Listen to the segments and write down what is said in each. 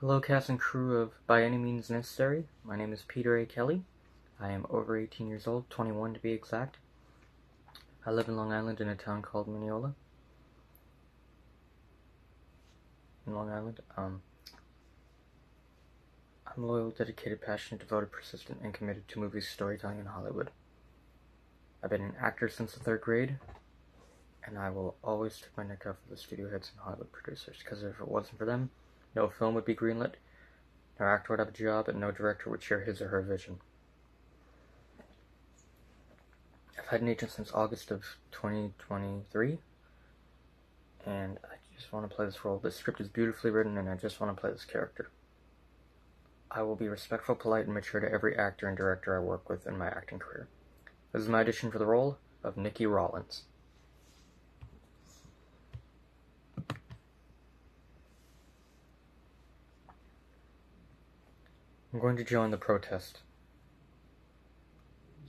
Hello, cast and crew of By Any Means Necessary. My name is Peter A. Kelly. I am over 18 years old, 21 to be exact. I live in Long Island in a town called Mineola. In Long Island. Um, I'm loyal, dedicated, passionate, devoted, persistent, and committed to movies, storytelling, and Hollywood. I've been an actor since the third grade, and I will always stick my neck out for the studio heads and Hollywood producers, because if it wasn't for them, no film would be greenlit, no actor would have a job, and no director would share his or her vision. I've had an agent since August of 2023, and I just want to play this role. This script is beautifully written, and I just want to play this character. I will be respectful, polite, and mature to every actor and director I work with in my acting career. This is my audition for the role of Nick Rollins. I'm going to join the protest.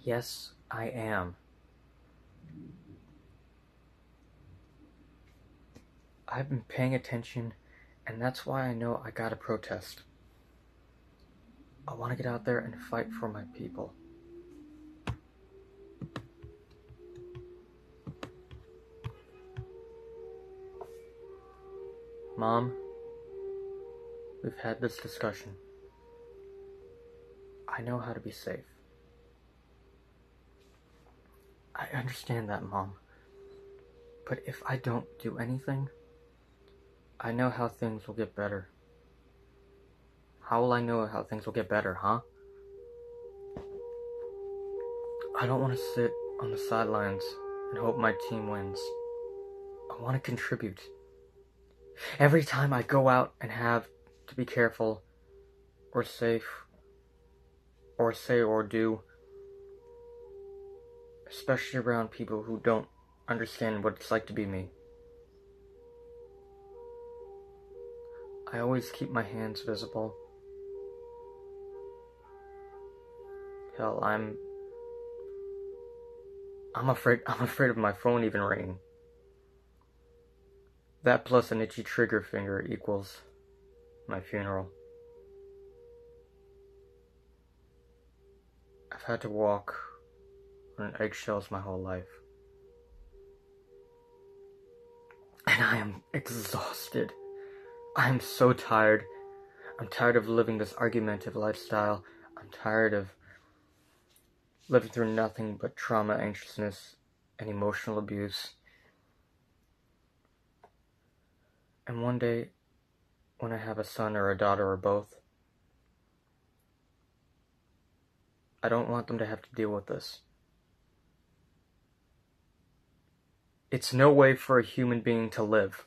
Yes, I am. I've been paying attention, and that's why I know I gotta protest. I want to get out there and fight for my people. Mom, we've had this discussion. I know how to be safe. I understand that, Mom. But if I don't do anything, I know how things will get better. How will I know how things will get better, huh? I don't want to sit on the sidelines and hope my team wins. I want to contribute. Every time I go out and have to be careful or safe or say or do, especially around people who don't understand what it's like to be me. I always keep my hands visible. Hell, I'm I'm afraid I'm afraid of my phone even ringing. That plus an itchy trigger finger equals my funeral. I've had to walk on eggshells my whole life. And I am exhausted. I am so tired. I'm tired of living this argumentative lifestyle. I'm tired of living through nothing but trauma, anxiousness, and emotional abuse. And one day, when I have a son or a daughter or both, I don't want them to have to deal with this. It's no way for a human being to live.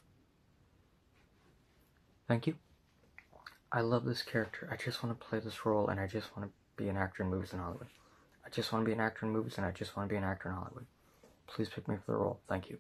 Thank you. I love this character. I just want to play this role and I just want to be an actor in movies in Hollywood. I just want to be an actor in movies and I just want to be an actor in Hollywood. Please pick me for the role. Thank you.